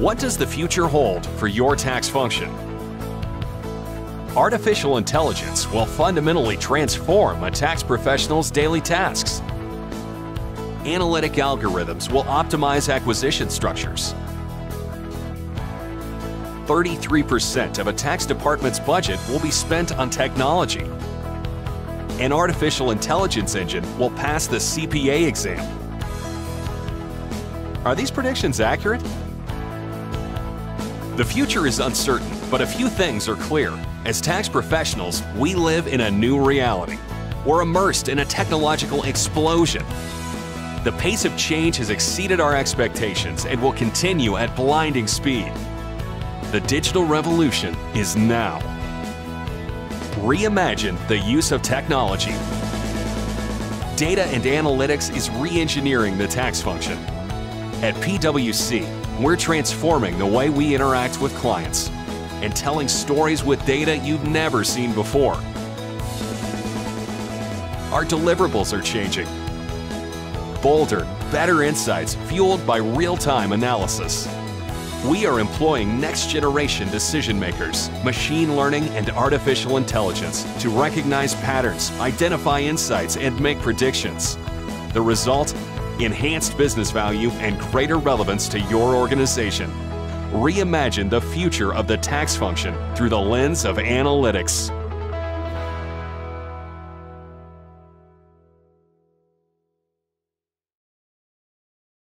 What does the future hold for your tax function? Artificial intelligence will fundamentally transform a tax professional's daily tasks. Analytic algorithms will optimize acquisition structures. 33% of a tax department's budget will be spent on technology. An artificial intelligence engine will pass the CPA exam. Are these predictions accurate? The future is uncertain, but a few things are clear. As tax professionals, we live in a new reality. We're immersed in a technological explosion. The pace of change has exceeded our expectations and will continue at blinding speed. The digital revolution is now. Reimagine the use of technology. Data and analytics is re-engineering the tax function. At PwC, we're transforming the way we interact with clients and telling stories with data you've never seen before. Our deliverables are changing. Bolder, better insights fueled by real-time analysis. We are employing next-generation decision makers, machine learning and artificial intelligence to recognize patterns, identify insights, and make predictions. The result? Enhanced business value and greater relevance to your organization. Reimagine the future of the tax function through the lens of analytics.